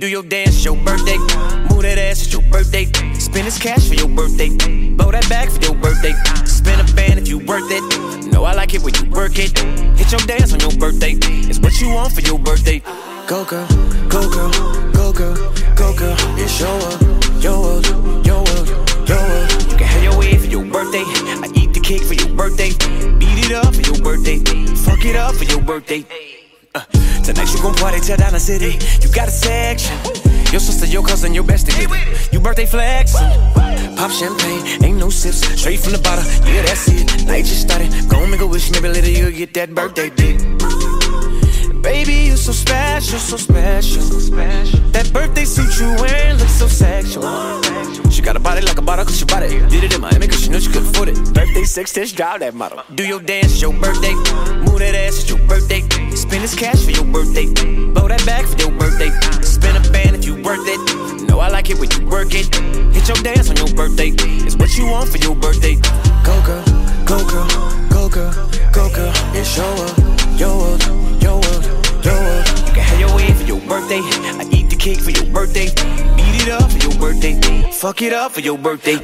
birthday. Move that ass, it's your birthday. Spend this cash for your birthday. Blow that back for your birthday. Spin a band if you worth it. Know I like it when you work it. Hit your dance on your birthday. It's what you want for your birthday. Go girl, go girl, go girl, go girl. It's your world, your world, your world, your world. You can have your way for your birthday. I eat the cake for your birthday. Beat it up for your birthday. Fuck it up for your birthday. Uh, gon' party till down the city. You got a section. Your sister, your cousin, your bestie You birthday flexin'. Pop champagne, ain't no sips. Straight from the bottle, yeah, that's it. Night just started. Go make a wish, maybe later you'll get that birthday dick. Baby, you so special, so special. That birthday suit you wearing looks so sexual. She got a body like a bottle, cause she bought it. Did it in Miami, cause she knew she could afford it. Birthday sex test, drive that model. Do your dance, your birthday. Move that ass, it's your birthday. Spend this cash for birthday. Blow that back for your birthday. Spin a band if you worth it. Know I like it when you work it. Hit your dance on your birthday. It's what you want for your birthday. Go girl, go girl, go girl, go girl. It's your world, your world, your world, your world. You can have your way for your birthday. I eat the cake for your birthday. Beat it up for your birthday. Fuck it up for your birthday.